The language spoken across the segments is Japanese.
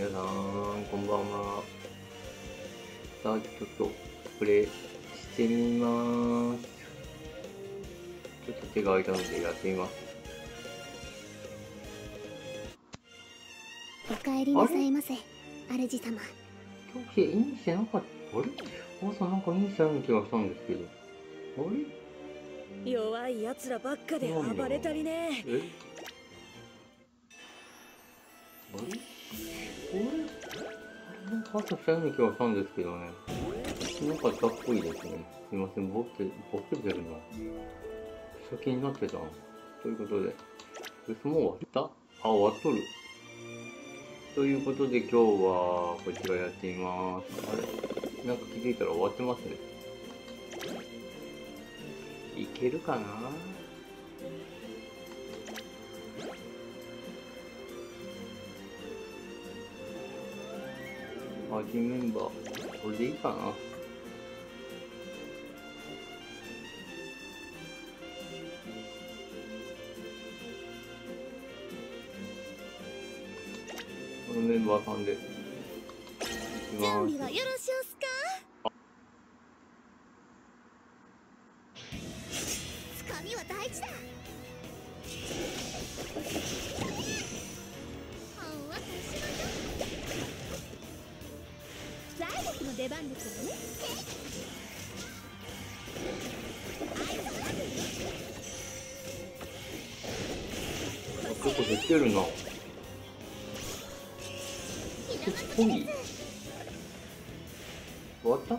皆さん、こんばんは。さあ、ちょっと、プレイしてみます。ちょっと手が空いたのでやってみます。お帰りなさいませ、主様。今日、インしてなかった。あれ？朝なんかインしてない気がしたんですけど。あれ？弱い奴らばっかで暴れたりね。え？あれなんか朝したような気がしたんですけどね。なんかかっこいいですね。すいません、ボケ、ボケてるな。先になってたということで。もう終わった？あ、終わっとる。ということで今日はこちらやってみます。あれ？なんか気づいたら終わってますね。いけるかな？マジメンバー、これでいいかな。このメンバーさんで。準備はよろしおすか？つかみは大事だ出番ですよね。結構減ってるな。ポギ終わった？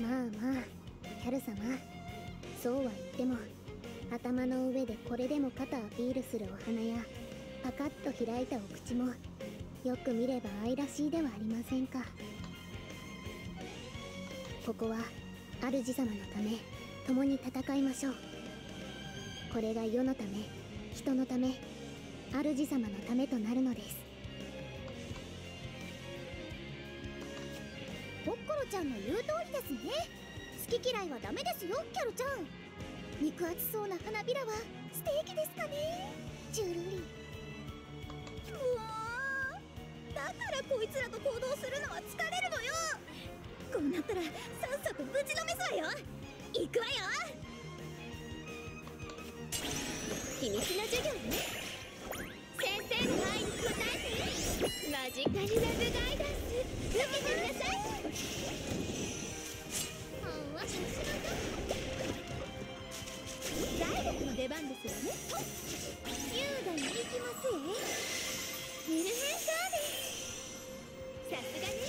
まあまあ、キャル様。そうは言っても、頭の上でこれでも肩アピールするお花や、パカッと開いたお口も、よく見れば愛らしいではありませんか。ここは主様のため共に戦いましょうこれが世のため人のため主様のためとなるのですロちゃんの言う通りですね。好き嫌いはダメですよキャロちゃん。肉厚そうな花びらはステーキですかね。ジュルリ。うわだからこいつらと行動するのは疲れるのよ。こうなったらさっさとぶちのめすわよ。行くわよ。秘密の授業ね。先生の前に答えマジカルラブガイダンス受けてみなさいほんわしし大学の出番ですよね優雅に行きますえメルヘンサーですさすがに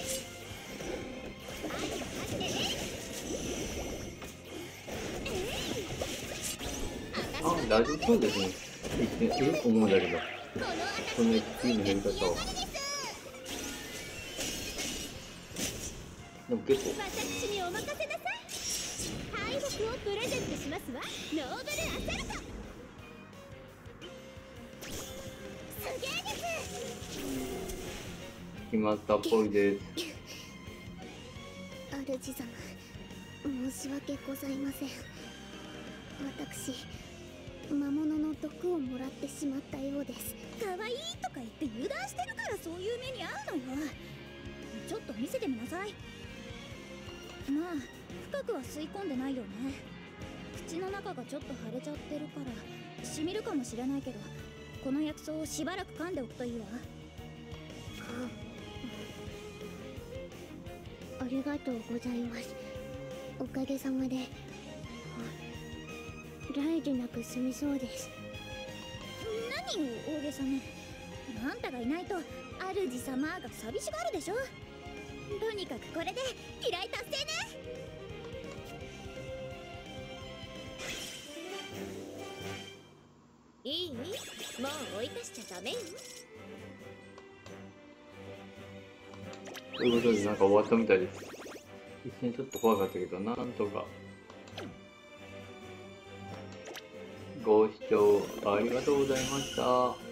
愛を発してねえいあ、大丈夫そうですね。言ってよく思うんだけど、この XP のやり方を。でも結構。私にお任せなさい。敗北をプレゼントしますわ。ノーベルアサルト。すげえです。決まったっぽいです。主様申し訳ございません私魔物の毒をもらってしまったようです可愛いとか言って油断してるからそういう目に遭うのよちょっと見せてみなさいまあ深くは吸い込んでないよね。口の中がちょっと腫れちゃってるから。しみるかもしれないけどこの薬草をしばらく噛んで。おくといいわありがとうございます。おかげさまで。大事なく済みそうです。何よ大げさね。あんたがいないと。主様が寂しがるでしょ。とにかくこれで依頼達成ねいい？もう追い出しちゃダメ？よということで、なんか終わったみたいです。一瞬ちょっと怖かったけど、なんとか。ご視聴ありがとうございました。